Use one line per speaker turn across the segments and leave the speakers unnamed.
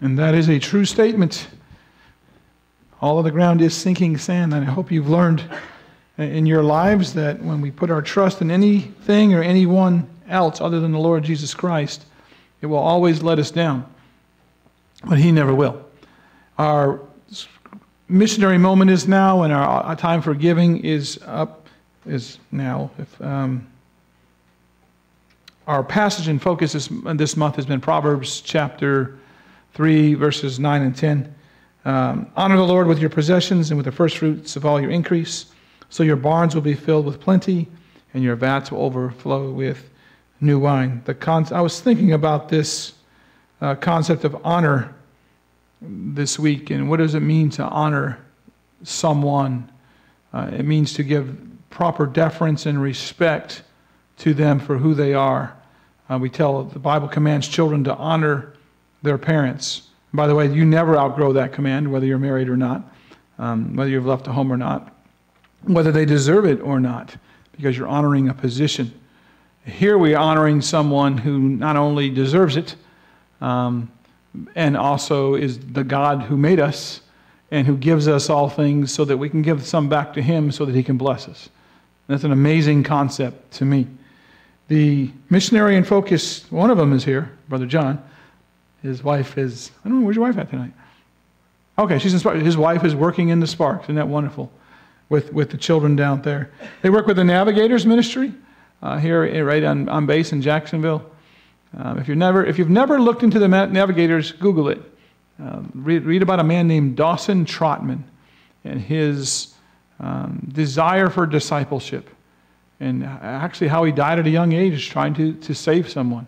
And that is a true statement. All of the ground is sinking sand, and I hope you've learned in your lives that when we put our trust in anything or anyone else other than the Lord Jesus Christ, it will always let us down. But He never will. Our missionary moment is now, and our, time for giving is up, is now. If, um, our passage and focus this, this month has been Proverbs chapter 3, verses 9 and 10. Um, honor the Lord with your possessions and with the first fruits of all your increase, so your barns will be filled with plenty and your vats will overflow with new wine. The con- I was thinking about this uh, concept of honor this week and what does it mean to honor someone? Uh, it means to give proper deference and respect to them for who they are. Uh, we tell the Bible commands children to honor their parents. By the way, you never outgrow that command, whether you're married or not, um, whether you've left a home or not, whether they deserve it or not, because you're honoring a position. Here we are honoring someone who not only deserves it, um, and also is the God who made us and who gives us all things so that we can give some back to Him so that He can bless us. That's an amazing concept to me. The missionary in focus, one of them is here, Brother John. His wife is, I don't know, where's your wife at tonight? Okay, she's in His wife is working in the Sparks. Isn't that wonderful? With, with the children down there. They work with the Navigators Ministry uh, here eh, right on, on base in Jacksonville. Um, if, you're never, if you've never looked into the Navigators, Google it. Um, read, read, about a man named Dawson Trotman and his um, desire for discipleship and actually how he died at a young age trying to, to save someone.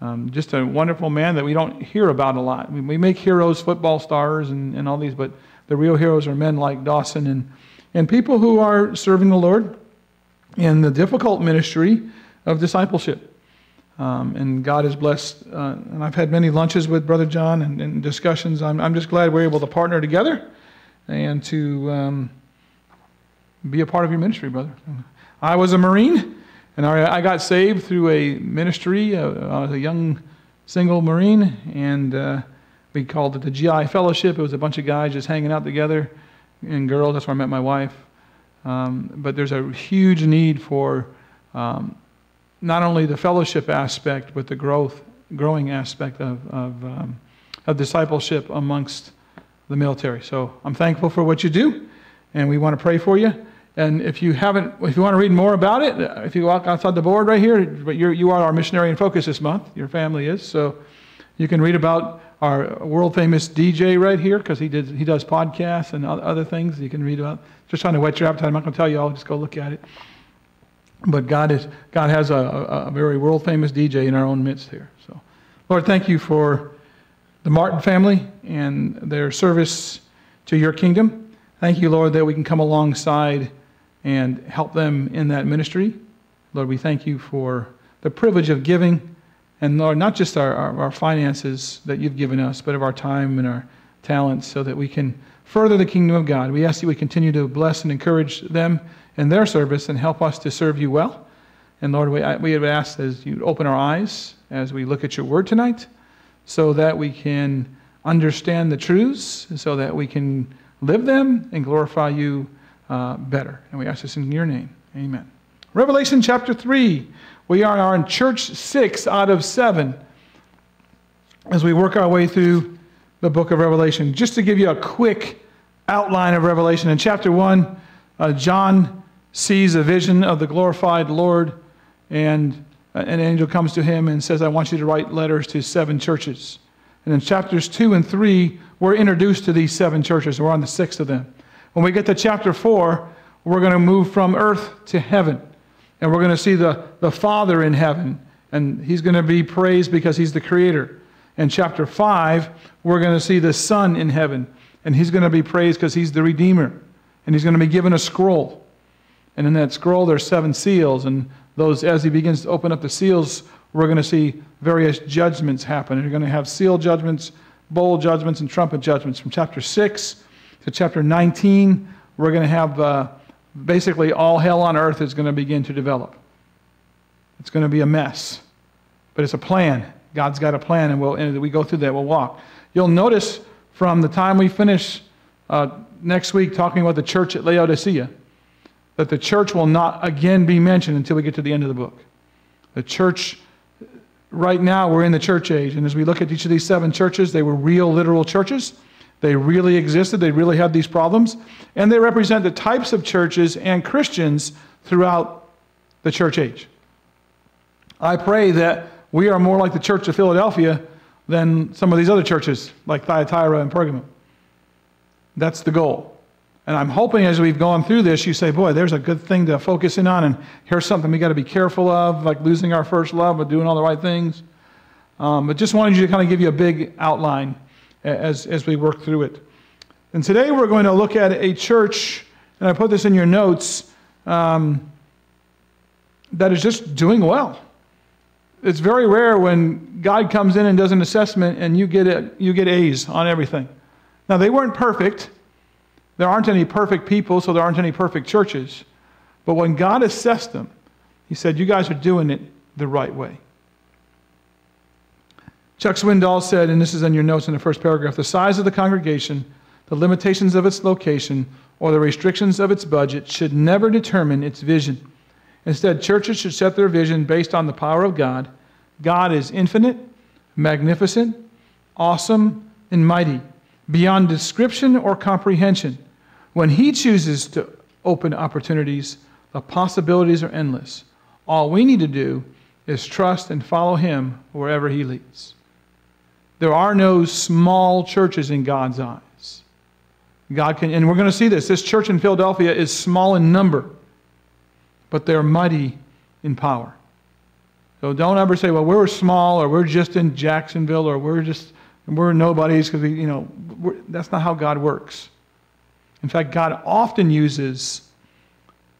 Um, just a wonderful man that we don't hear about a lot. We, we make heroes, football stars, and, and all these, but the real heroes are men like Dawson and, and people who are serving the Lord in the difficult ministry of discipleship. Um, and God has blessed, uh, and I've had many lunches with Brother John and, and discussions. I'm, I'm, just glad we're able to partner together and to um, be a part of your ministry, brother. I was a Marine, and I got saved through a ministry. Uh, I was a young single Marine, and uh, we called it the GI Fellowship. It was a bunch of guys just hanging out together, and girls. That's where I met my wife. Um, but there's a huge need for um, not only the fellowship aspect, but the growth, growing aspect of, of, um, of discipleship amongst the military. So I'm thankful for what you do, and we want to pray for you. And if you haven't, if you want to read more about it, if you walk outside the board right here, but you're, you are our missionary in focus this month. Your family is. So you can read about our world famous DJ right here because he, did, he does podcasts and other things you can read about. Just trying to whet your appetite. I'm not going to tell you all, just go look at it. But God, is, God has a, a very world famous DJ in our own midst here. So, Lord, thank you for the Martin family and their service to your kingdom. Thank you, Lord, that we can come alongside and help them in that ministry. Lord, we thank you for the privilege of giving. And Lord, not just our, our, our, finances that you've given us, but of our time and our talents so that we can further the kingdom of God. We ask you we continue to bless and encourage them in their service and help us to serve you well. And Lord, we, we ask as you open our eyes as we look at your word tonight so that we can understand the truths, so that we can live them and glorify you uh, better. And we ask this in your name. Amen. Revelation chapter 3. We are in church 6 out of 7 as we work our way through the book of Revelation. Just to give you a quick outline of Revelation, in chapter 1, uh, John sees a vision of the glorified Lord, and an angel comes to him and says, I want you to write letters to seven churches. And in chapters 2 and 3, we're introduced to these seven churches. We're on the sixth of them. When we get to chapter 4, we're going to move from earth to heaven. And we're going to see the, the Father in heaven. And he's going to be praised because he's the creator. In chapter 5, we're going to see the Son in heaven. And he's going to be praised because he's the Redeemer. And he's going to be given a scroll. And in that scroll, there's seven seals. And those, as he begins to open up the seals, we're going to see various judgments happen. And you're going to have seal judgments, bowl judgments, and trumpet judgments. From chapter 6 to chapter 19, we're going to have uh, basically all hell on earth is going to begin to develop. It's going to be a mess, but it's a plan. God's got a plan, and, we'll, and we go through that. We'll walk. You'll notice from the time we finish uh, next week talking about the church at Laodicea that the church will not again be mentioned until we get to the end of the book. The church, right now, we're in the church age. And as we look at each of these seven churches, they were real, literal churches. They really existed. They really had these problems. And they represent the types of churches and Christians throughout the church age. I pray that we are more like the church of Philadelphia than some of these other churches, like Thyatira and Pergamum. That's the goal. And I'm hoping as we've gone through this, you say, boy, there's a good thing to focus in on, and here's something we got to be careful of, like losing our first love, but doing all the right things. Um, but just wanted you to kind of give you a big outline as, as we work through it. And today we're going to look at a church, and I put this in your notes, um, that is just doing well. It's very rare when God comes in and does an assessment and you get, a, you get A's on everything. Now, they weren't perfect. There aren't any perfect people, so there aren't any perfect churches. But when God assessed them, He said, You guys are doing it the right way. Chuck Swindoll said, and this is in your notes in the first paragraph the size of the congregation, the limitations of its location, or the restrictions of its budget should never determine its vision. Instead, churches should set their vision based on the power of God. God is infinite, magnificent, awesome, and mighty, beyond description or comprehension. When He chooses to open opportunities, the possibilities are endless. All we need to do is trust and follow Him wherever He leads. There are no small churches in God's eyes. God can, and we're going to see this. This church in Philadelphia is small in number but they're mighty in power. So don't ever say, well, we're small or we're just in Jacksonville or we're just, we're nobodies because we, you know, that's not how God works. In fact, God often uses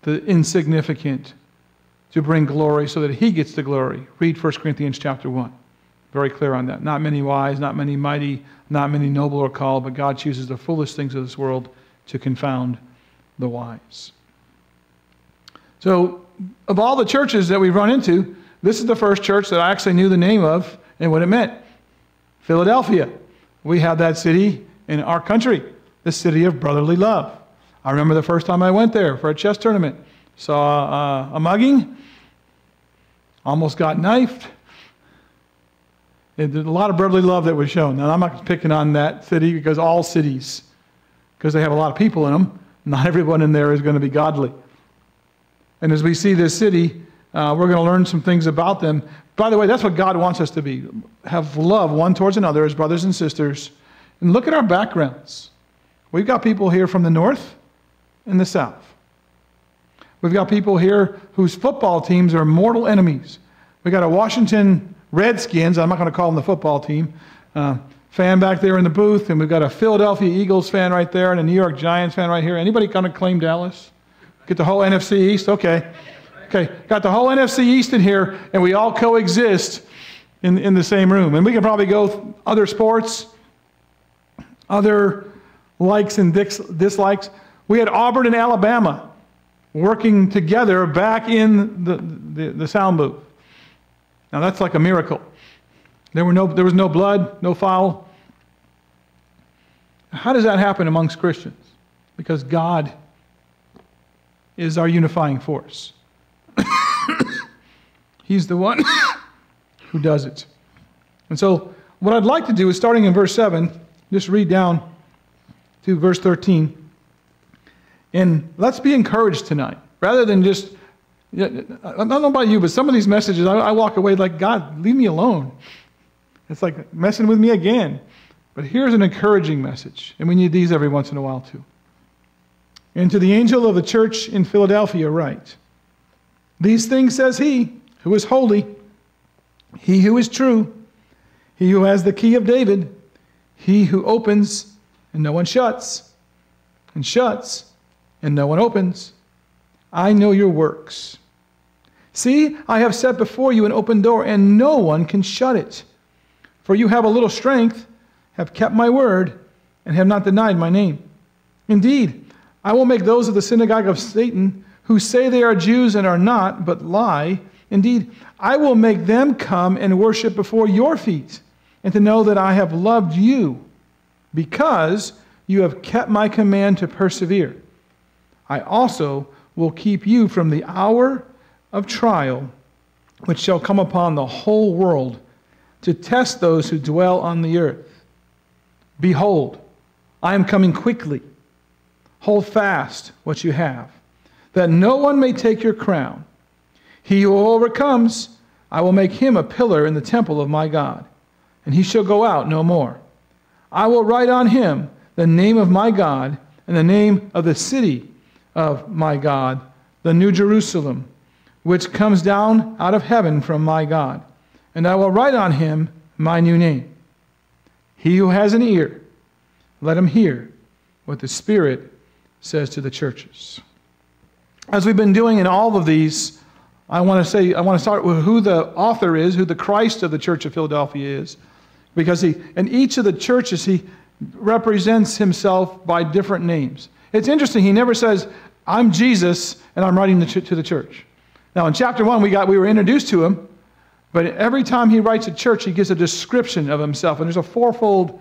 the insignificant to bring glory so that he gets the glory. Read 1 Corinthians chapter 1. Very clear on that. Not many wise, not many mighty, not many noble are called, but God chooses the foolish things of this world to confound the wise. So, of all the churches that we've run into, this is the first church that I actually knew the name of and what it meant Philadelphia. We have that city in our country, the city of brotherly love. I remember the first time I went there for a chess tournament. Saw uh, a mugging, almost got knifed. There's a lot of brotherly love that was shown. Now, I'm not picking on that city because all cities, because they have a lot of people in them, not everyone in there is going to be godly. And as we see this city, uh, we're going to learn some things about them. By the way, that's what God wants us to be have love one towards another as brothers and sisters. And look at our backgrounds. We've got people here from the north and the south. We've got people here whose football teams are mortal enemies. We've got a Washington Redskins, I'm not going to call them the football team, uh, fan back there in the booth, and we've got a Philadelphia Eagles fan right there and a New York Giants fan right here. Anybody going to claim Dallas? Get the whole NFC East? Okay. Okay, got the whole NFC East in here, and we all coexist in, in the same room. And we can probably go other sports, other likes and dislikes. We had Auburn and Alabama working together back in the, the, the sound booth. Now that's like a miracle. There, were no, there was no blood, no foul. How does that happen amongst Christians? Because God is our unifying force. He's the one who does it. And so, what I'd like to do is starting in verse 7, just read down to verse 13. And let's be encouraged tonight. Rather than just, I don't know about you, but some of these messages, I, I walk away like, God, leave me alone. It's like messing with me again. But here's an encouraging message. And we need these every once in a while, too. And to the angel of the church in Philadelphia, write These things says he who is holy, he who is true, he who has the key of David, he who opens and no one shuts, and shuts and no one opens. I know your works. See, I have set before you an open door, and no one can shut it. For you have a little strength, have kept my word, and have not denied my name. Indeed, I will make those of the synagogue of Satan who say they are Jews and are not, but lie. Indeed, I will make them come and worship before your feet, and to know that I have loved you because you have kept my command to persevere. I also will keep you from the hour of trial which shall come upon the whole world to test those who dwell on the earth. Behold, I am coming quickly. Hold fast what you have, that no one may take your crown. He who overcomes, I will make him a pillar in the temple of my God, and he shall go out no more. I will write on him the name of my God and the name of the city of my God, the New Jerusalem, which comes down out of heaven from my God. And I will write on him my new name. He who has an ear, let him hear what the Spirit says to the churches. As we've been doing in all of these, I want to say, I want to start with who the author is, who the Christ of the Church of Philadelphia is. Because he, in each of the churches, he represents himself by different names. It's interesting, he never says, I'm Jesus and I'm writing to the church. Now, in chapter one, we, got, we were introduced to him, but every time he writes a church, he gives a description of himself. And there's a fourfold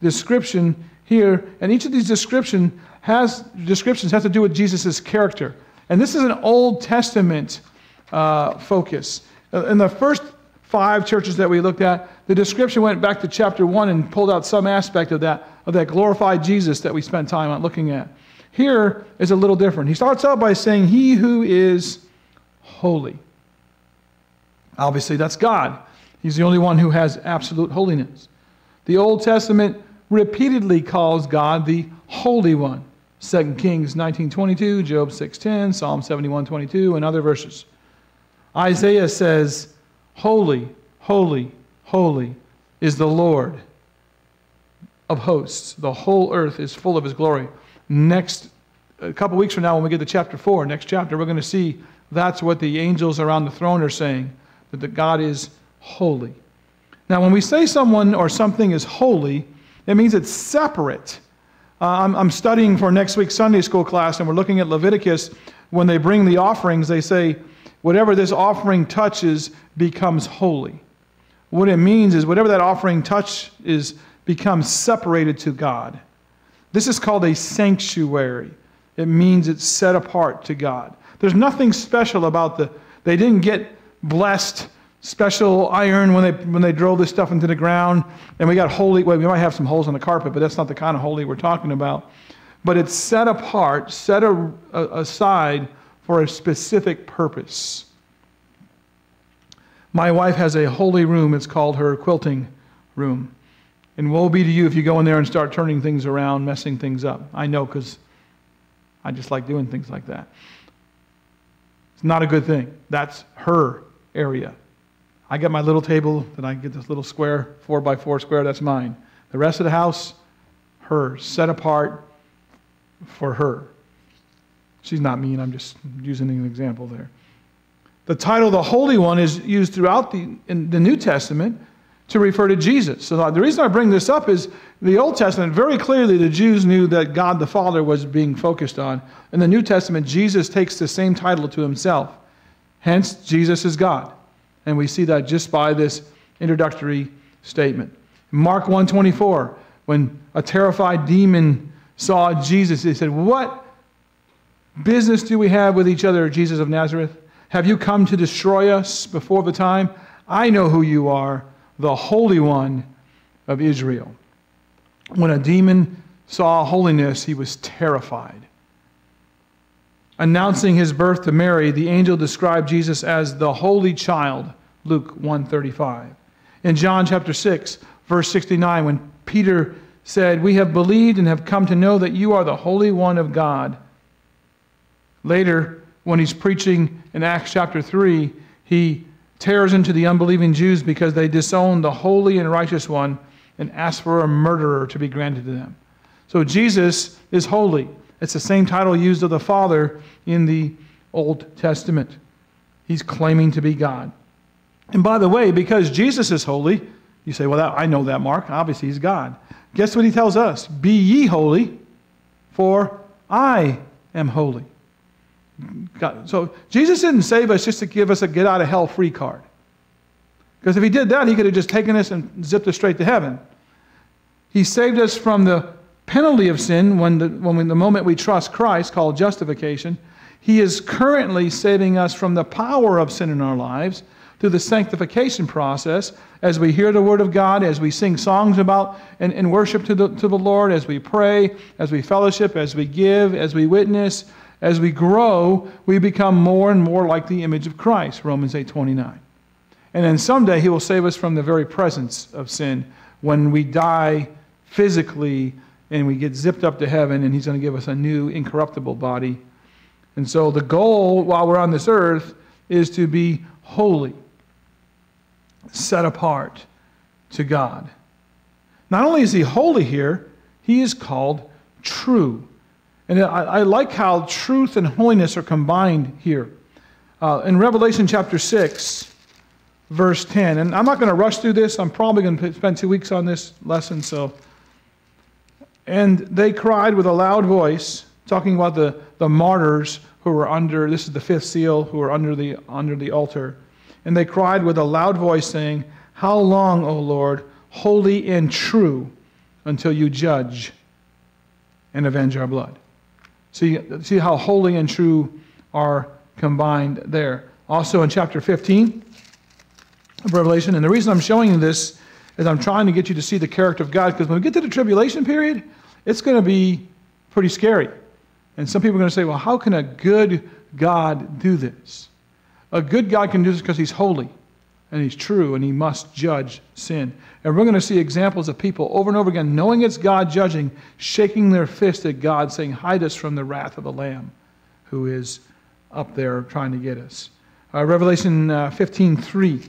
description here, and each of these description has, descriptions has to do with Jesus' character. And this is an Old Testament uh, focus. Uh, in the first five churches that we looked at, the description went back to chapter one and pulled out some aspect of that, of that glorified Jesus that we spent time on looking at. Here is a little different. He starts out by saying, He who is holy. Obviously, that's God. He's the only one who has absolute holiness. The Old Testament repeatedly calls God the Holy One. 2 Kings 19:22, Job 6:10, Psalm 71:22, and other verses. Isaiah says, "Holy, holy, holy is the Lord of hosts. The whole earth is full of his glory." Next a couple weeks from now when we get to chapter 4, next chapter, we're going to see that's what the angels around the throne are saying, that the God is holy. Now, when we say someone or something is holy, it means it's separate. Uh, I'm, I'm studying for next week's Sunday school class, and we're looking at Leviticus. When they bring the offerings, they say, whatever this offering touches becomes holy. What it means is whatever that offering touch is becomes separated to God. This is called a sanctuary. It means it's set apart to God. There's nothing special about the, they didn't get blessed special iron when they, when they drove this stuff into the ground. And we got holy, well, we might have some holes in the carpet, but that's not the kind of holy we're talking about. But it's set apart, set a, a, aside for a specific purpose. My wife has a holy room. It's called her quilting room. And woe be to you if you go in there and start turning things around, messing things up. I know because I just like doing things like that. It's not a good thing. That's her area. I get my little table, then I get this little square, four by four square, that's mine. The rest of the house, hers, set apart for her. She's not mean, I'm just using an example there. The title, the Holy One, is used throughout the, in the New Testament to refer to Jesus. So the reason I bring this up is the Old Testament, very clearly the Jews knew that God the Father was being focused on. In the New Testament, Jesus takes the same title to himself. Hence, Jesus is God. And we see that just by this introductory statement. Mark 1:24, when a terrified demon saw Jesus, he said, What business do we have with each other, Jesus of Nazareth? Have you come to destroy us before the time? I know who you are the Holy One of Israel. When a demon saw holiness, he was terrified. Announcing his birth to Mary, the angel described Jesus as the holy child, Luke 135. In John chapter 6, verse 69, when Peter said, "We have believed and have come to know that you are the holy one of God." Later, when he's preaching in Acts chapter 3, he tears into the unbelieving Jews because they disown the holy and righteous one and ask for a murderer to be granted to them. So Jesus is holy. It's the same title used of the Father in the Old Testament. He's claiming to be God. And by the way, because Jesus is holy, you say, well, I know that, Mark. Obviously, he's God. Guess what he tells us? Be ye holy, for I am holy. God. So Jesus didn't save us just to give us a get out of hell free card. Because if he did that, he could have just taken us and zipped us straight to heaven. He saved us from the penalty of sin when the, when we, the moment we trust Christ, called justification. He is currently saving us from the power of sin in our lives through the sanctification process as we hear the Word of God, as we sing songs about and, and worship to the, to the Lord, as we pray, as we fellowship, as we give, as we witness, as we grow, we become more and more like the image of Christ, Romans 8 29. And then someday He will save us from the very presence of sin when we die physically and we get zipped up to heaven, and He's going to give us a new, incorruptible body. And so the goal while we're on this earth is to be holy, set apart to God. Not only is He holy here, He is called true. And I, I like how truth and holiness are combined here. Uh, in Revelation chapter 6, verse 10, and I'm not going to rush through this, I'm probably going to spend two weeks on this lesson, so. And they cried with a loud voice, talking about the, the martyrs who were under, this is the fifth seal, who were under the, under the altar. And they cried with a loud voice, saying, How long, O Lord, holy and true, until you judge and avenge our blood? See, see how holy and true are combined there. Also in chapter 15 of Revelation, and the reason I'm showing you this is I'm trying to get you to see the character of God, because when we get to the tribulation period, it's going to be pretty scary. And some people are going to say, well, how can a good God do this? A good God can do this because he's holy and he's true and he must judge sin. And we're going to see examples of people over and over again, knowing it's God judging, shaking their fist at God, saying, Hide us from the wrath of the Lamb who is up there trying to get us. Uh, Revelation uh, 15 3.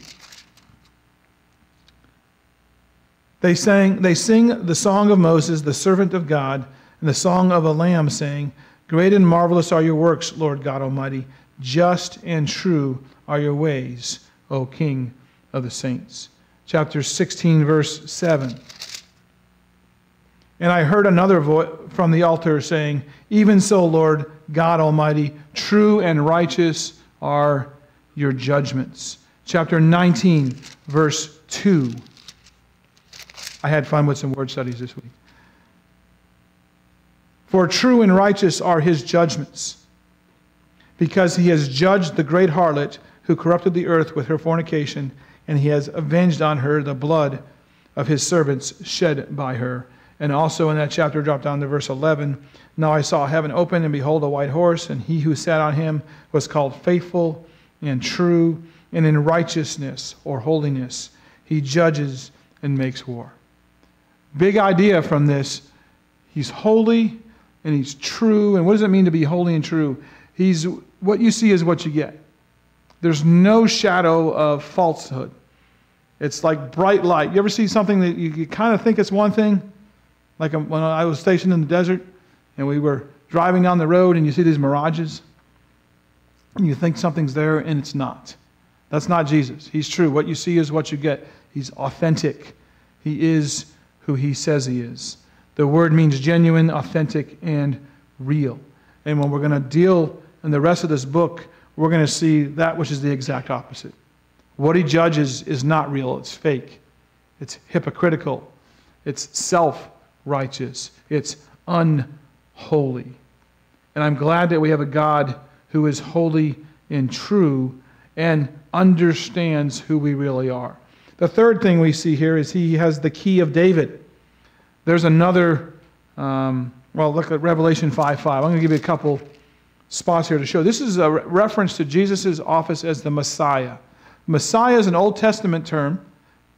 They, sang, they sing the song of Moses, the servant of God, and the song of a lamb, saying, Great and marvelous are your works, Lord God Almighty. Just and true are your ways, O King of the saints. Chapter 16, verse 7. And I heard another voice from the altar saying, Even so, Lord God Almighty, true and righteous are your judgments. Chapter 19, verse 2. I had fun with some word studies this week. For true and righteous are his judgments, because he has judged the great harlot who corrupted the earth with her fornication, and he has avenged on her the blood of his servants shed by her. And also in that chapter, drop down to verse 11. Now I saw heaven open, and behold, a white horse, and he who sat on him was called faithful and true, and in righteousness or holiness he judges and makes war. Big idea from this. He's holy and he's true. And what does it mean to be holy and true? He's what you see is what you get. There's no shadow of falsehood. It's like bright light. You ever see something that you, you kind of think it's one thing? Like um, when I was stationed in the desert and we were driving down the road and you see these mirages and you think something's there and it's not. That's not Jesus. He's true. What you see is what you get. He's authentic. He is who he says he is. The word means genuine, authentic, and real. And when we're going to deal in the rest of this book, we're going to see that which is the exact opposite. What he judges is not real, it's fake, it's hypocritical, it's self righteous, it's unholy. And I'm glad that we have a God who is holy and true and understands who we really are. The third thing we see here is he has the key of David. There's another, um, well, look at Revelation 5 5. I'm going to give you a couple spots here to show. This is a re- reference to Jesus' office as the Messiah. Messiah is an Old Testament term.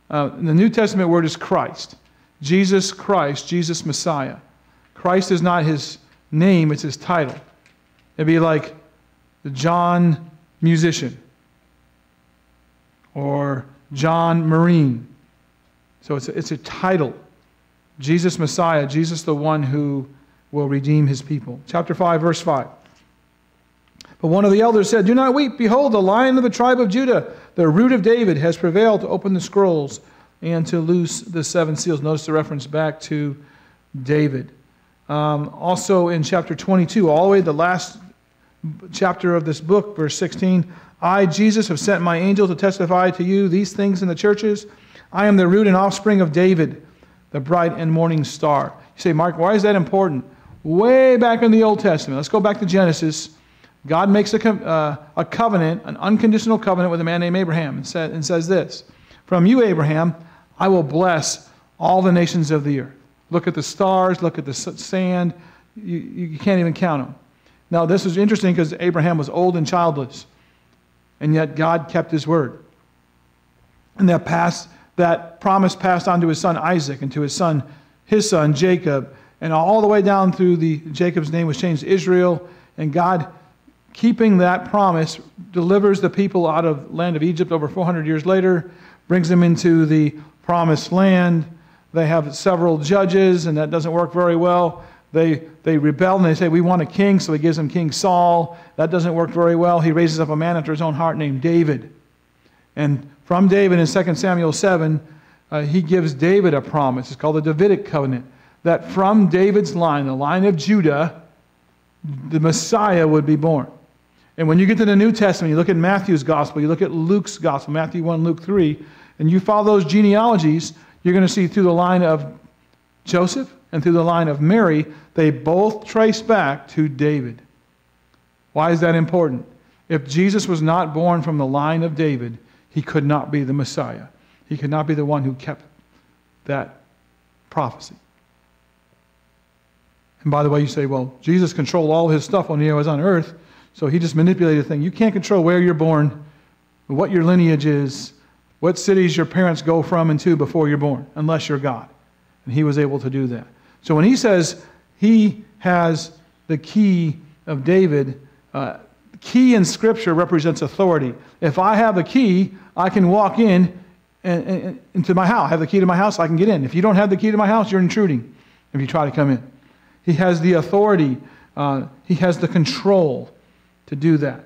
Uh, the New Testament word is Christ. Jesus Christ, Jesus Messiah. Christ is not his name, it's his title. It'd be like the John musician or John Marine. So it's a, it's a title. Jesus Messiah, Jesus the one who will redeem his people. Chapter 5, verse 5. But one of the elders said, Do not weep. Behold, the lion of the tribe of Judah, the root of David, has prevailed to open the scrolls and to loose the seven seals. Notice the reference back to David. Um, also in chapter 22, all the way to the last chapter of this book, verse 16 I, Jesus, have sent my angel to testify to you these things in the churches. I am the root and offspring of David, the bright and morning star. You say, Mark, why is that important? Way back in the Old Testament, let's go back to Genesis. God makes a, uh, a covenant, an unconditional covenant with a man named Abraham, and, sa- and says this From you, Abraham, I will bless all the nations of the earth. Look at the stars, look at the sand. You, you can't even count them. Now, this is interesting because Abraham was old and childless, and yet God kept his word. And that, passed, that promise passed on to his son Isaac and to his son, his son Jacob, and all the way down through the Jacob's name was changed to Israel, and God keeping that promise delivers the people out of land of Egypt over 400 years later, brings them into the promised land. They have several judges, and that doesn't work very well. They, they rebel and they say, We want a king, so he gives them King Saul. That doesn't work very well. He raises up a man after his own heart named David. And from David in 2 Samuel 7, uh, he gives David a promise. It's called the Davidic covenant that from David's line, the line of Judah, the Messiah would be born. And when you get to the New Testament, you look at Matthew's gospel, you look at Luke's gospel, Matthew 1, Luke 3, and you follow those genealogies, you're going to see through the line of Joseph and through the line of Mary, they both trace back to David. Why is that important? If Jesus was not born from the line of David, he could not be the Messiah. He could not be the one who kept that prophecy. And by the way, you say, well, Jesus controlled all his stuff when he was on earth, so he just manipulated things. You can't control where you're born, what your lineage is, what cities your parents go from and to before you're born, unless you're God. And he was able to do that. So when he says he has the key of David, uh, key in Scripture represents authority. If I have the key, I can walk in and, and, into my house. I have the key to my house, I can get in. If you don't have the key to my house, you're intruding if you try to come in. He has the authority, uh, he has the control to do that.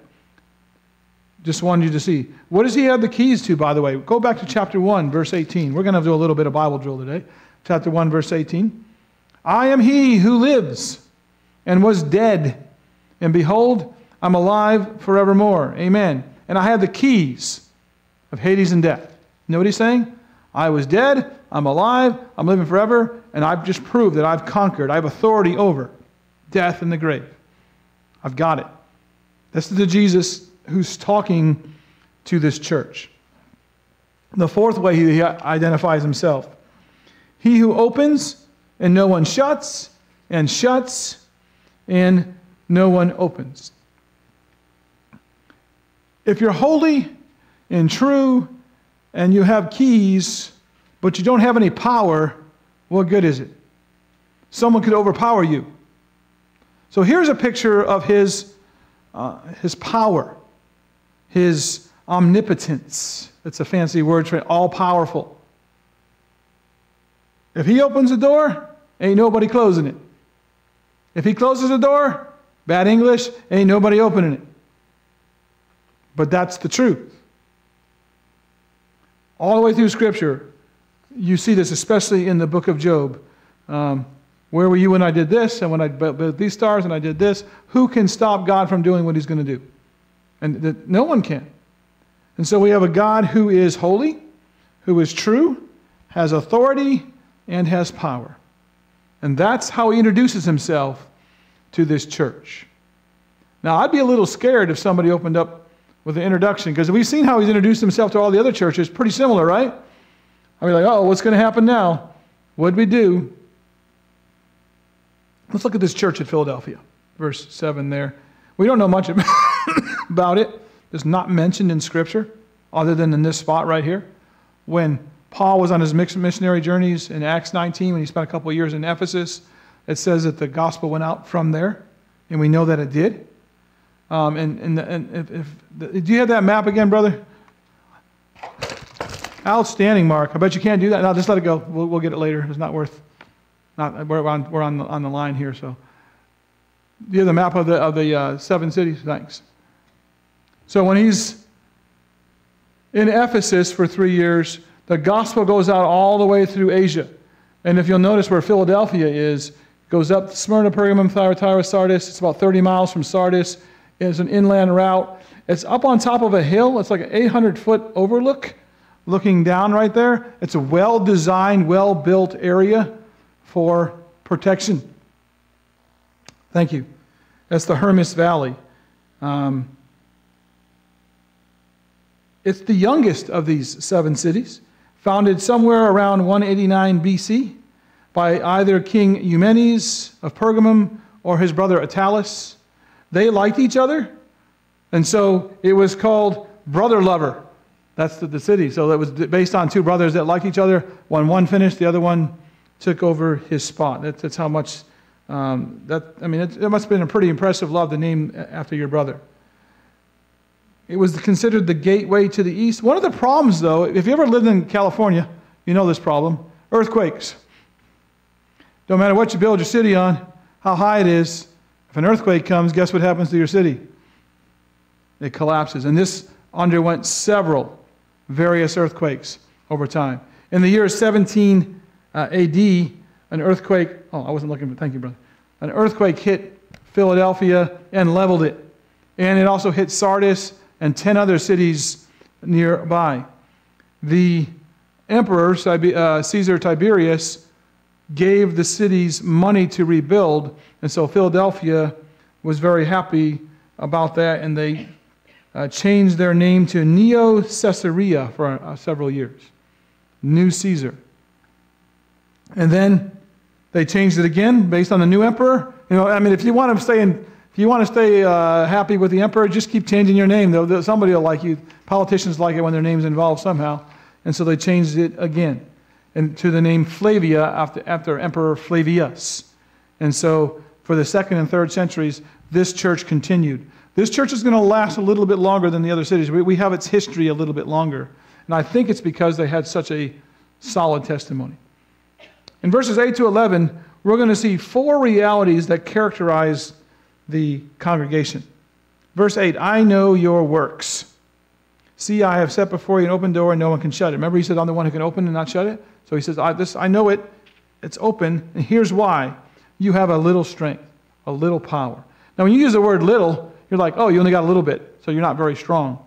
Just wanted you to see. What does he have the keys to, by the way? Go back to chapter 1, verse 18. We're going to do a little bit of Bible drill today. Chapter 1, verse 18. I am he who lives and was dead, and behold, I'm alive forevermore. Amen. And I have the keys of Hades and death. You know what he's saying? I was dead, I'm alive, I'm living forever, and I've just proved that I've conquered. I have authority over death and the grave. I've got it. This is the Jesus who's talking to this church. The fourth way he identifies himself He who opens and no one shuts, and shuts and no one opens. If you're holy and true and you have keys, but you don't have any power, what good is it? Someone could overpower you. So here's a picture of his, uh, his power, his omnipotence. It's a fancy word for all powerful. If he opens the door, ain't nobody closing it. If he closes the door, bad English, ain't nobody opening it. But that's the truth. All the way through Scripture, you see this, especially in the book of Job. Um, where were you when I did this? And when I built these stars and I did this? Who can stop God from doing what he's going to do? And the, no one can. And so we have a God who is holy, who is true, has authority, and has power. And that's how he introduces himself to this church. Now, I'd be a little scared if somebody opened up with an introduction because we've seen how he's introduced himself to all the other churches. Pretty similar, right? I'd be like, oh, what's going to happen now? What'd we do? Let's look at this church at Philadelphia, verse 7 there. We don't know much about it. It's not mentioned in Scripture other than in this spot right here. When Paul was on his missionary journeys in Acts 19, when he spent a couple years in Ephesus, it says that the gospel went out from there, and we know that it did. Um, and and, and if, if do you have that map again, brother? Outstanding, Mark. I bet you can't do that. No, just let it go. We'll, we'll get it later. It's not worth. Not we're on we're on the, on the line here. So, do you have the map of the of the uh, seven cities? Thanks. So when he's in Ephesus for three years, the gospel goes out all the way through Asia. And if you'll notice where Philadelphia is, goes up Smyrna, Pergamum, Thyatira, Sardis. It's about 30 miles from Sardis. It's an inland route. It's up on top of a hill. It's like an 800 foot overlook looking down right there. It's a well designed, well built area for protection. Thank you. That's the Hermus Valley. Um, it's the youngest of these seven cities, founded somewhere around 189 BC by either King Eumenes of Pergamum or his brother Attalus. They liked each other, and so it was called Brother Lover. That's the, the city. So it was based on two brothers that liked each other. When one finished, the other one took over his spot. That's, that's how much, um, that, I mean, it, it must have been a pretty impressive love to name after your brother. It was considered the gateway to the east. One of the problems, though, if you ever lived in California, you know this problem earthquakes. Don't matter what you build your city on, how high it is, if an earthquake comes, guess what happens to your city? It collapses. And this underwent several various earthquakes over time. In the year 17 uh, AD, an earthquake, oh, I wasn't looking for, thank you, brother. An earthquake hit Philadelphia and leveled it. And it also hit Sardis and 10 other cities nearby. The emperor, uh, Caesar Tiberius, gave the cities money to rebuild, and so Philadelphia was very happy about that, and they uh, changed their name to Neo Caesarea for uh, several years. New Caesar. And then they changed it again based on the new emperor. You know, I mean, if you want to stay in if you want to stay uh, happy with the emperor, just keep changing your name. Though somebody will like you. Politicians like it when their name's involved somehow, and so they changed it again, and to the name Flavia after, after Emperor Flavius. And so, for the second and third centuries, this church continued. This church is going to last a little bit longer than the other cities. We, we have its history a little bit longer, and I think it's because they had such a solid testimony. In verses 8 to 11, we're going to see four realities that characterize the congregation. Verse 8 I know your works. See, I have set before you an open door and no one can shut it. Remember, he said, I'm the one who can open and not shut it? So he says, I, this, I know it. It's open. And here's why you have a little strength, a little power. Now, when you use the word little, you're like, oh, you only got a little bit, so you're not very strong.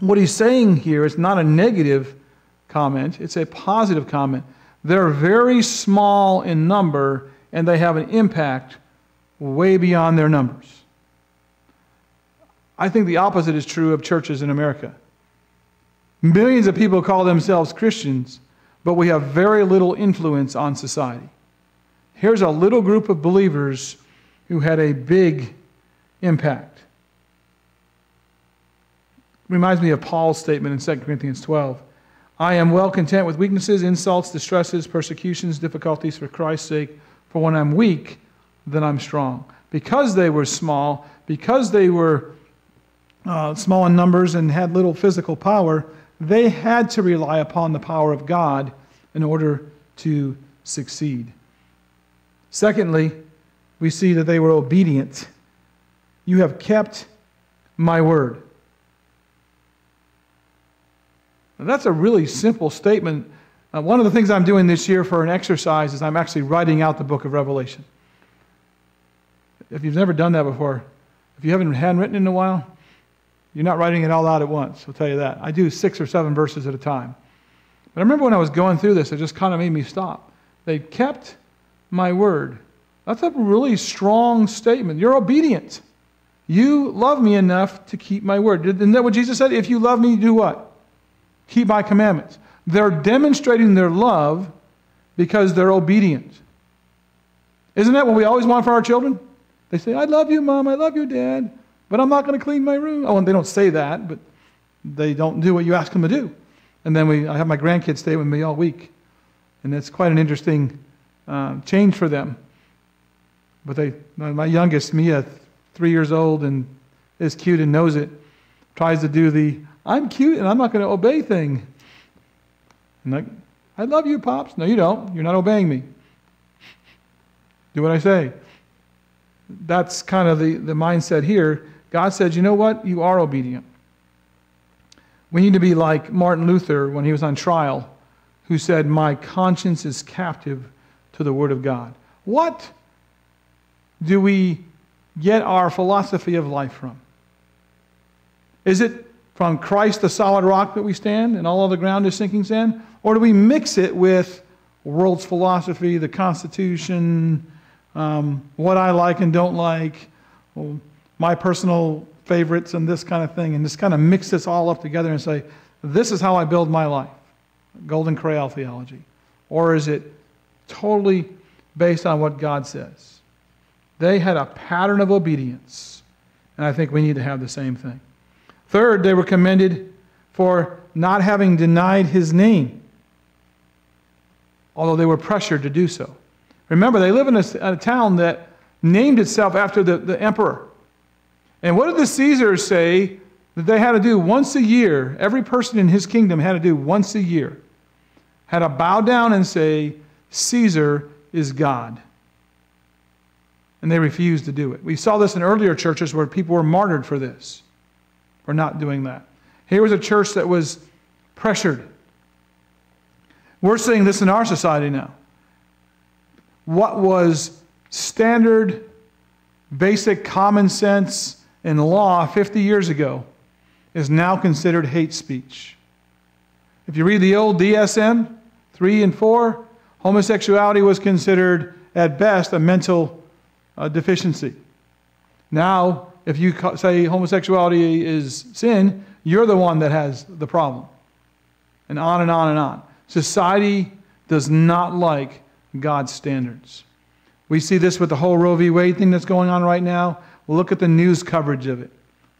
What he's saying here is not a negative comment, it's a positive comment. They're very small in number and they have an impact way beyond their numbers. I think the opposite is true of churches in America. Millions of people call themselves Christians, but we have very little influence on society. Here's a little group of believers who had a big impact. Reminds me of Paul's statement in 2 Corinthians 12. I am well content with weaknesses, insults, distresses, persecutions, difficulties for Christ's sake. For when I'm weak, then I'm strong. Because they were small, because they were uh, small in numbers and had little physical power, they had to rely upon the power of God in order to succeed. Secondly, we see that they were obedient. You have kept my word. Now, that's a really simple statement. Uh, one of the things I'm doing this year for an exercise is I'm actually writing out the book of Revelation. If you've never done that before, if you haven't handwritten in a while, you're not writing it all out at once. I'll tell you that. I do six or seven verses at a time. But I remember when I was going through this, it just kind of made me stop. They kept my word. That's a really strong statement. You're obedient. You love me enough to keep my word. Isn't that what Jesus said? If you love me, do what? Keep my commandments. They're demonstrating their love because they're obedient. Isn't that what we always want for our children? They say, I love you, Mom, I love you, Dad, but I'm not going to clean my room. Oh, and they don't say that, but they don't do what you ask them to do. And then we, I have my grandkids stay with me all week. And it's quite an interesting uh, change for them. But they, my youngest, Mia, three years old and is cute and knows it, tries to do the I'm cute and I'm not going to obey thing. And like, I love you, Pops. No, you don't. You're not obeying me. Do what I say that's kind of the, the mindset here. God said, you know what? You are obedient. We need to be like Martin Luther when he was on trial, who said, My conscience is captive to the Word of God. What do we get our philosophy of life from? Is it from Christ, the solid rock that we stand, and all other ground is sinking sand? Or do we mix it with world's philosophy, the Constitution, um, what I like and don't like, my personal favorites, and this kind of thing, and just kind of mix this all up together and say, this is how I build my life? Golden Corral theology. Or is it totally based on what God says? They had a pattern of obedience, and I think we need to have the same thing. Third, they were commended for not having denied his name, although they were pressured to do so. Remember, they live in a, a town that named itself after the, the emperor. And what did the Caesars say that they had to do once a year? Every person in his kingdom had to do once a year. Had to bow down and say, Caesar is God. And they refused to do it. We saw this in earlier churches where people were martyred for this, for not doing that. Here was a church that was pressured. We're seeing this in our society now. What was standard, basic common sense in law 50 years ago is now considered hate speech. If you read the old DSM 3 and 4, homosexuality was considered at best a mental uh, deficiency. Now, if you say homosexuality is sin, you're the one that has the problem. And on and on and on. Society does not like God's standards. We see this with the whole Roe v. Wade thing that's going on right now. Look at the news coverage of it.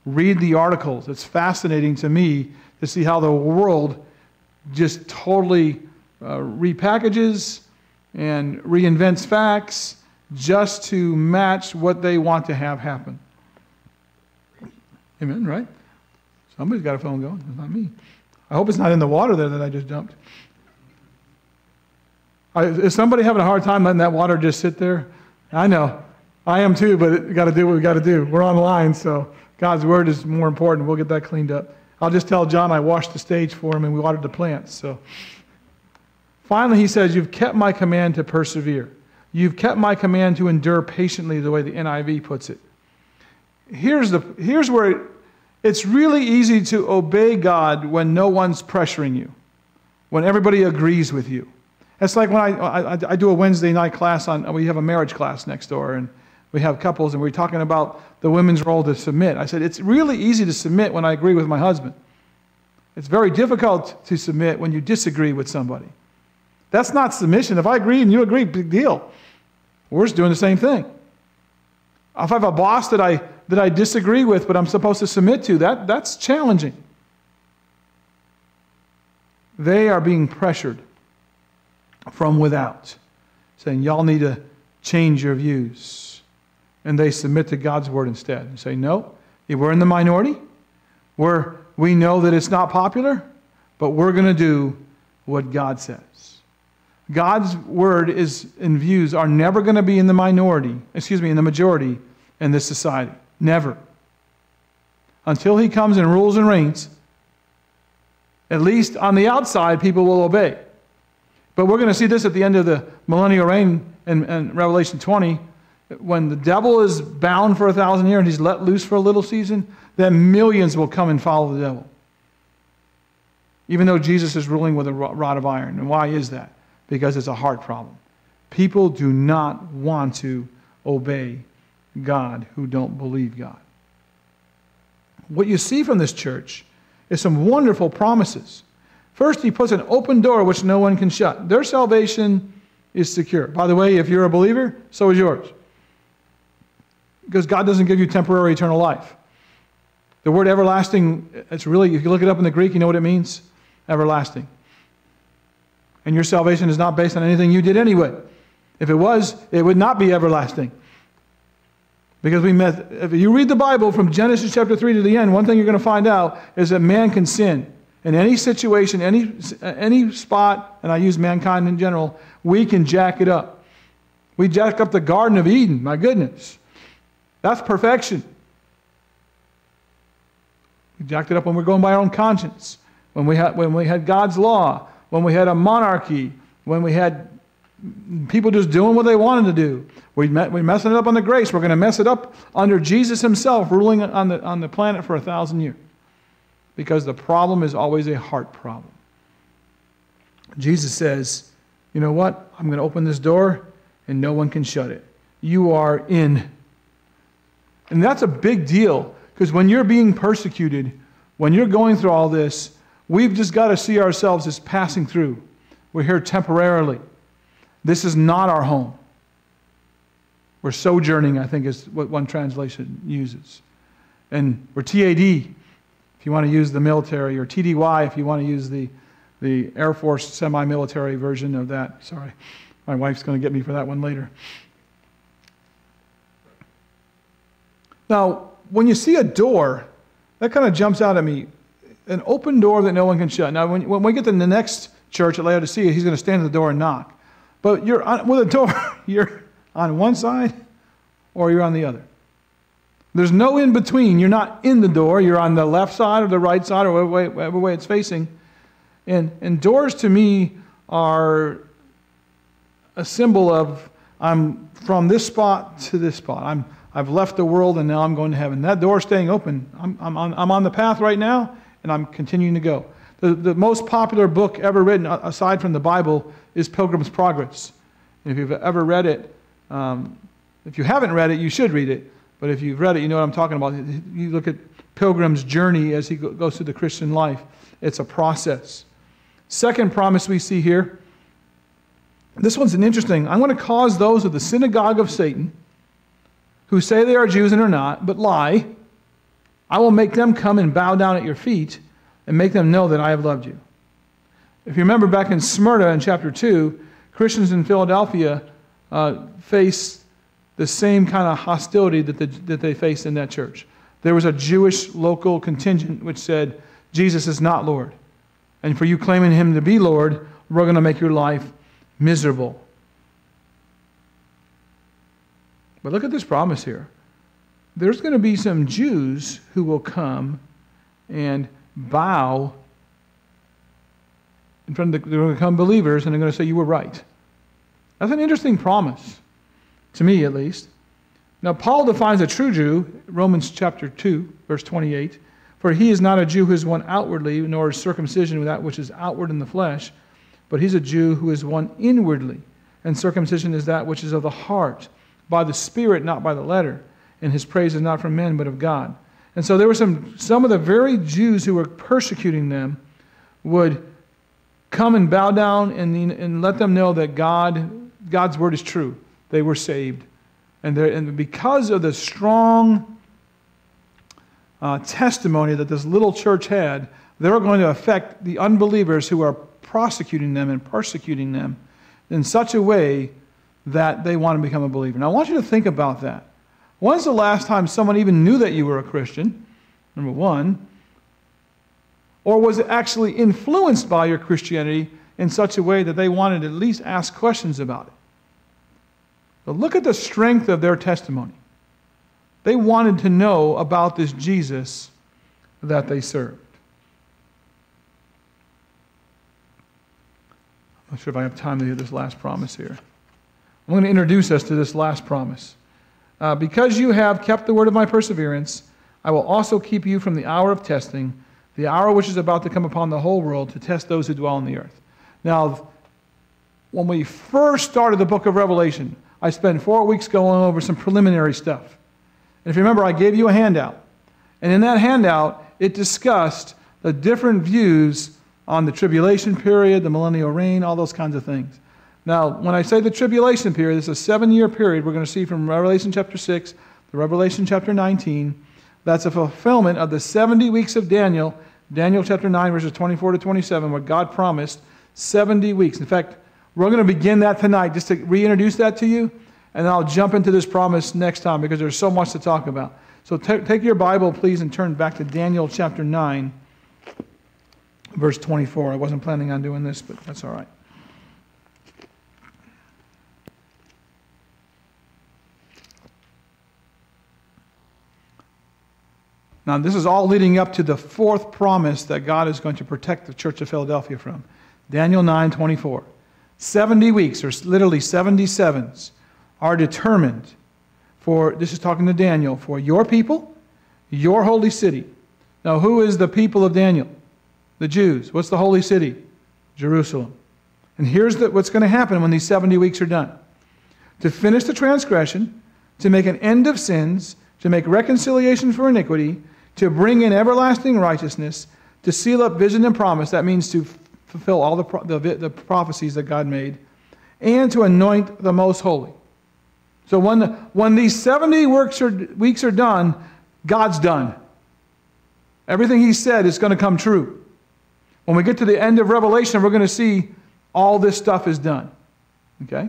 Read the articles. It's fascinating to me to see how the world just totally uh, repackages and reinvents facts just to match what they want to have happen. Amen, right? Somebody's got a phone going. It's not me. I hope it's not in the water there that I just dumped. Is somebody having a hard time letting that water just sit there? I know. I am too, but we got to do what we got to do. We're online, so God's word is more important. We'll get that cleaned up. I'll just tell John I washed the stage for him and we watered the plants. So finally, he says, You've kept my command to persevere. You've kept my command to endure patiently, the way the NIV puts it. Here's, the, here's where it, it's really easy to obey God when no one's pressuring you, when everybody agrees with you. It's like when I, I, I, do a Wednesday night class on, we have a marriage class next door, and we have couples, and we're talking about the women's role to submit. I said, it's really easy to submit when I agree with my husband. It's very difficult to submit when you disagree with somebody. That's not submission. If I agree and you agree, big deal. We're just doing the same thing. If I have a boss that I, that I disagree with, but I'm supposed to submit to, that, that's challenging. They are being pressured from without, saying, Y'all need to change your views. And they submit to God's word instead and say, No, we're in the minority. We're, we know that it's not popular, but we're going to do what God says. God's word is and views are never going to be in the minority, excuse me, in the majority in this society. Never. Until he comes and rules and reigns, at least on the outside, people will obey. But we're going to see this at the end of the millennial reign in, in Revelation 20. When the devil is bound for a thousand years and he's let loose for a little season, then millions will come and follow the devil. Even though Jesus is ruling with a rod of iron. And why is that? Because it's a heart problem. People do not want to obey God who don't believe God. What you see from this church is some wonderful promises. First, he puts an open door which no one can shut. Their salvation is secure. By the way, if you're a believer, so is yours. Because God doesn't give you temporary eternal life. The word everlasting, it's really, if you look it up in the Greek, you know what it means? Everlasting. And your salvation is not based on anything you did anyway. If it was, it would not be everlasting. Because we met, if you read the Bible from Genesis chapter 3 to the end, one thing you're going to find out is that man can sin in any situation, any, any spot, and I use mankind in general, we can jack it up. We jack up the Garden of Eden, my goodness. That's perfection. We jacked it up when we're going by our own conscience, when we had, when we had God's law, when we had a monarchy, when we had people just doing what they wanted to do. We met, we're messing it up on the grace. We're going to mess it up under Jesus himself ruling on the, on the planet for a thousand years. because the problem is always a heart problem. Jesus says, You know what? I'm going to open this door and no one can shut it. You are in. And that's a big deal because when you're being persecuted, when you're going through all this, we've just got to see ourselves as passing through. We're here temporarily. This is not our home. We're sojourning, I think is what one translation uses. And we're TAD, if you want to use the military, or TDY if you want to use the, the Air Force semi military version of that. Sorry, my wife's going to get me for that one later. Now, when you see a door, that kind of jumps out at me. An open door that no one can shut. Now, when, when we get to the next church at Laodicea, he's going to stand at the door and knock. But you're on, with a door, you're on one side or you're on the other. There's no in between. You're not in the door. You're on the left side or the right side or whatever way, whatever way it's facing. And, and doors to me are a symbol of I'm from this spot to this spot. I'm, I've left the world and now I'm going to heaven. That door staying open. I'm, I'm, on, I'm on the path right now and I'm continuing to go. The, the most popular book ever written, aside from the Bible, is Pilgrim's Progress. And if you've ever read it, um, if you haven't read it, you should read it. But if you've read it, you know what I'm talking about. You look at Pilgrim's journey as he goes through the Christian life, it's a process. Second promise we see here this one's an interesting. I'm going to cause those of the synagogue of Satan who say they are Jews and are not, but lie, I will make them come and bow down at your feet and make them know that I have loved you. If you remember back in Smyrna in chapter 2, Christians in Philadelphia uh, faced the same kind of hostility that, the, that they faced in that church. There was a Jewish local contingent which said, Jesus is not Lord. And for you claiming him to be Lord, we're going to make your life miserable. But look at this promise here. There's going to be some Jews who will come and bow in front of the, they're going to become believers and they're going to say, You were right. That's an interesting promise, to me at least. Now, Paul defines a true Jew, Romans chapter 2, verse 28. For he is not a Jew who is one outwardly, nor is circumcision that which is outward in the flesh, but he's a Jew who is one inwardly. And circumcision is that which is of the heart by the Spirit, not by the letter. And his praise is not from men, but of God. And so there were some, some of the very Jews who were persecuting them would come and bow down and, and let them know that God, God's word is true. They were saved. And, and because of the strong uh, testimony that this little church had, they're going to affect the unbelievers who are prosecuting them and persecuting them in such a way that they want to become a believer. Now, I want you to think about that. When's the last time someone even knew that you were a Christian? Number one. Or was it actually influenced by your Christianity in such a way that they wanted to at least ask questions about it? But look at the strength of their testimony. They wanted to know about this Jesus that they served. I'm not sure if I have time to do this last promise here. I'm going to introduce us to this last promise. Uh, because you have kept the word of my perseverance, I will also keep you from the hour of testing, the hour which is about to come upon the whole world to test those who dwell on the earth. Now, when we first started the book of Revelation, I spent four weeks going over some preliminary stuff. And if you remember, I gave you a handout. And in that handout, it discussed the different views on the tribulation period, the millennial reign, all those kinds of things. Now, when I say the tribulation period, it's a seven year period we're going to see from Revelation chapter 6 to Revelation chapter 19. That's a fulfillment of the 70 weeks of Daniel, Daniel chapter 9, verses 24 to 27, what God promised 70 weeks. In fact, we're going to begin that tonight just to reintroduce that to you, and I'll jump into this promise next time because there's so much to talk about. So take your Bible, please, and turn back to Daniel chapter 9, verse 24. I wasn't planning on doing this, but that's all right. Now, this is all leading up to the fourth promise that God is going to protect the church of Philadelphia from. Daniel 9 24. 70 weeks, or literally 77s, are determined for, this is talking to Daniel, for your people, your holy city. Now, who is the people of Daniel? The Jews. What's the holy city? Jerusalem. And here's the, what's going to happen when these 70 weeks are done to finish the transgression, to make an end of sins, to make reconciliation for iniquity, to bring in everlasting righteousness, to seal up vision and promise. That means to fulfill all the, the, the prophecies that God made, and to anoint the most holy. So when, when these 70 works are, weeks are done, God's done. Everything He said is going to come true. When we get to the end of Revelation, we're going to see all this stuff is done. Okay?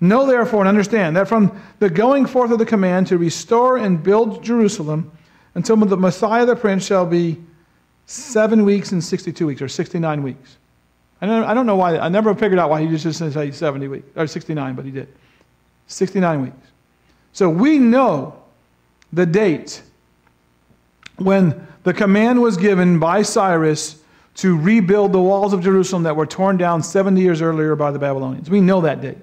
Know therefore and understand that from the going forth of the command to restore and build Jerusalem until the Messiah the Prince shall be seven weeks and 62 weeks, or 69 weeks. I don't, I don't know why, I never figured out why he just didn't say 70 weeks, or 69, but he did. 69 weeks. So we know the date when the command was given by Cyrus to rebuild the walls of Jerusalem that were torn down 70 years earlier by the Babylonians. We know that date.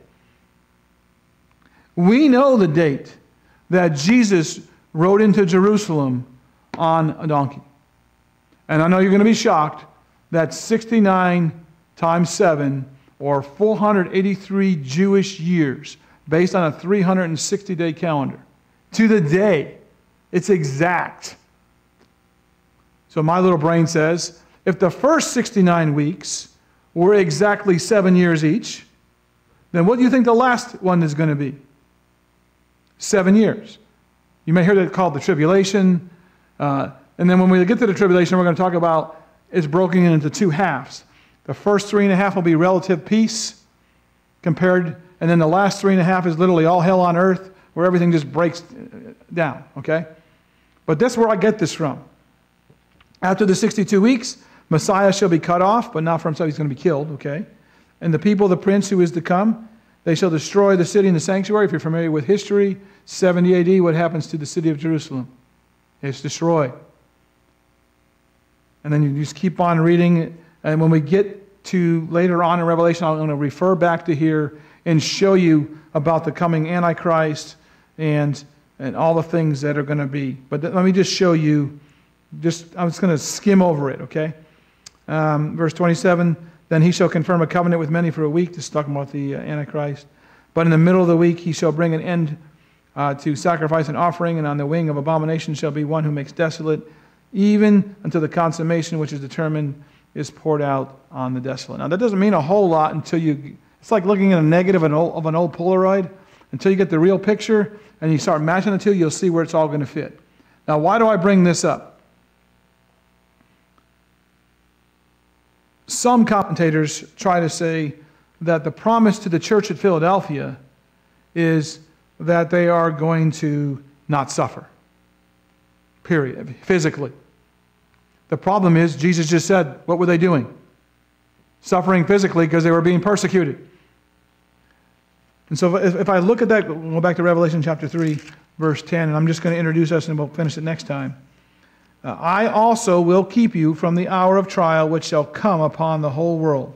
We know the date that Jesus rode into Jerusalem on a donkey. And I know you're going to be shocked that 69 times 7, or 483 Jewish years, based on a 360 day calendar. To the day. It's exact. So my little brain says if the first 69 weeks were exactly seven years each, then what do you think the last one is going to be? Seven years. You may hear that called the tribulation. Uh, and then when we get to the tribulation, we're going to talk about it's broken into two halves. The first three and a half will be relative peace compared, and then the last three and a half is literally all hell on earth where everything just breaks down, okay? But that's where I get this from. After the 62 weeks, Messiah shall be cut off, but not for himself. He's going to be killed, okay? And the people, the prince who is to come, they shall destroy the city and the sanctuary. If you're familiar with history, 70 AD, what happens to the city of Jerusalem? It's destroyed. And then you just keep on reading. And when we get to later on in Revelation, I'm going to refer back to here and show you about the coming Antichrist and, and all the things that are going to be. But let me just show you, just I'm just going to skim over it, okay? Um, verse 27 Then he shall confirm a covenant with many for a week. This is talking about the uh, Antichrist. But in the middle of the week he shall bring an end uh, to sacrifice and offering, and on the wing of abomination shall be one who makes desolate, even until the consummation which is determined is poured out on the desolate. Now, that doesn't mean a whole lot until you, it's like looking at a negative of an old, of an old Polaroid. Until you get the real picture and you start matching the two, you'll see where it's all going to fit. Now, why do I bring this up? Some commentators try to say that the promise to the church at Philadelphia is that they are going to not suffer, period, physically. The problem is, Jesus just said, what were they doing? Suffering physically because they were being persecuted. And so if, if I look at that, we'll go back to Revelation chapter 3, verse 10, and I'm just going to introduce us and we'll finish it next time. Uh, I also will keep you from the hour of trial which shall come upon the whole world.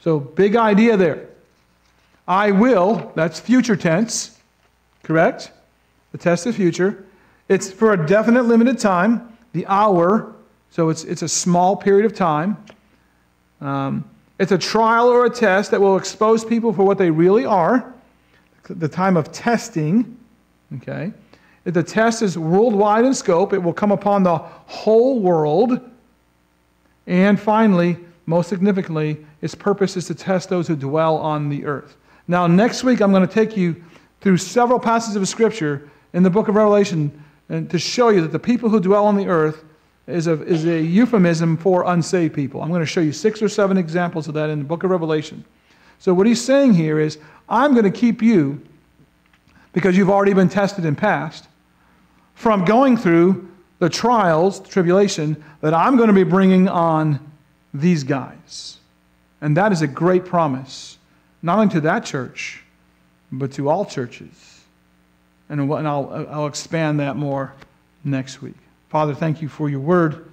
So, big idea there. I will, that's future tense, correct? The test of future. It's for a definite limited time, the hour, so it's, it's a small period of time. Um, it's a trial or a test that will expose people for what they really are, the time of testing, okay? The test is worldwide in scope, it will come upon the whole world. And finally, most significantly, its purpose is to test those who dwell on the earth. Now, next week, I'm going to take you through several passages of Scripture in the book of Revelation and to show you that the people who dwell on the earth is a, is a euphemism for unsaved people. I'm going to show you six or seven examples of that in the book of Revelation. So, what he's saying here is, I'm going to keep you because you've already been tested and passed, from going through the trials, the tribulation, that I'm going to be bringing on these guys. And that is a great promise, not only to that church, but to all churches. And I'll, I'll expand that more next week. Father, thank you for your word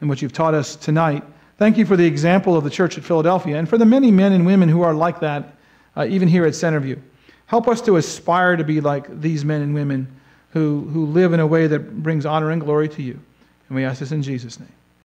and what you've taught us tonight. Thank you for the example of the church at Philadelphia and for the many men and women who are like that, uh, even here at Centerview. Help us to aspire to be like these men and women who, who live in a way that brings honor and glory to you. And we ask this in Jesus' name.